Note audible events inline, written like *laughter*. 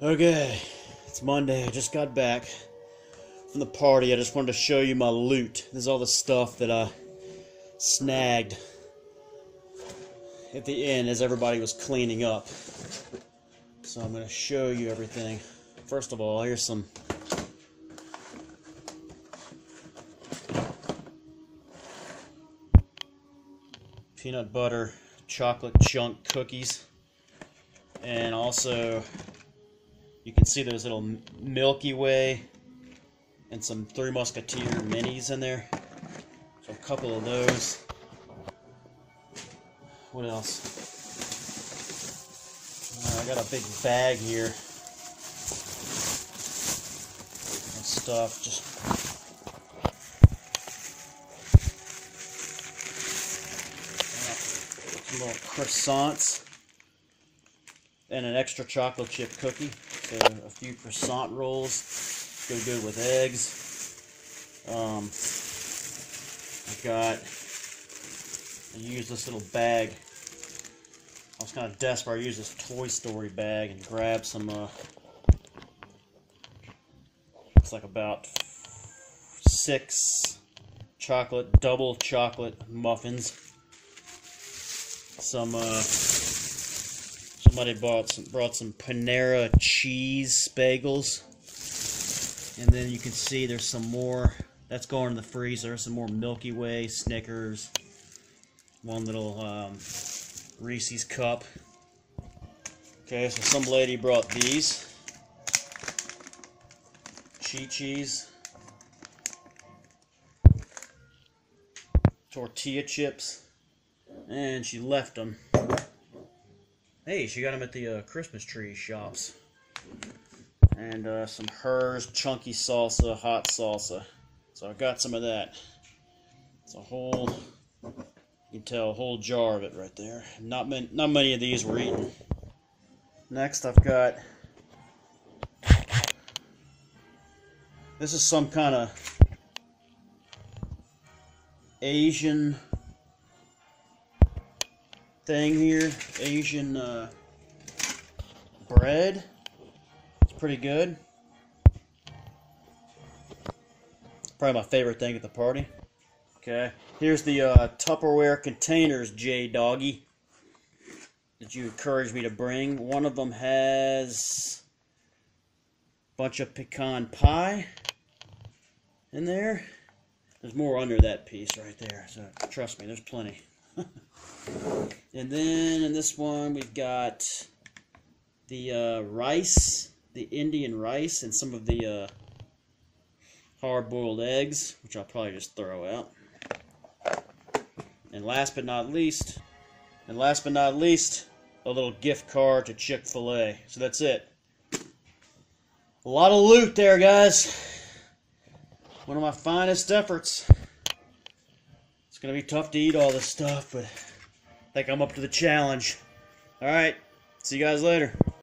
Okay, it's Monday. I just got back from the party. I just wanted to show you my loot. This is all the stuff that I snagged at the end as everybody was cleaning up. So I'm going to show you everything. First of all, here's some peanut butter chocolate chunk cookies and also you can see those little Milky Way and some Three Musketeer minis in there. So a couple of those. What else? Uh, I got a big bag here. And stuff. Just some little croissants and an extra chocolate chip cookie. So a few croissant rolls go good with eggs. Um, I got, I used this little bag. I was kind of desperate. I used this Toy Story bag and grabbed some, uh, it's like about six chocolate, double chocolate muffins. Some, uh, Somebody bought some, brought some Panera cheese bagels. And then you can see there's some more. That's going in the freezer. Some more Milky Way, Snickers. One little um, Reese's cup. Okay, so some lady brought these. Chi-Chi's. Tortilla chips. And she left them. Hey, she got them at the uh, Christmas tree shops. And uh, some Herr's chunky salsa, hot salsa. So I got some of that. It's a whole, you can tell, a whole jar of it right there. Not many, not many of these were eaten. Next, I've got. This is some kind of Asian thing here. Asian uh, bread. It's pretty good. Probably my favorite thing at the party. Okay, here's the uh, Tupperware containers, J Doggy, that you encouraged me to bring. One of them has a bunch of pecan pie in there. There's more under that piece right there, so trust me, there's plenty. *laughs* and then in this one, we've got the uh, rice, the Indian rice, and some of the uh, hard-boiled eggs, which I'll probably just throw out. And last but not least, and last but not least, a little gift card to Chick-fil-A. So that's it. A lot of loot there, guys. One of my finest efforts. It's to be tough to eat all this stuff, but I think I'm up to the challenge. Alright, see you guys later.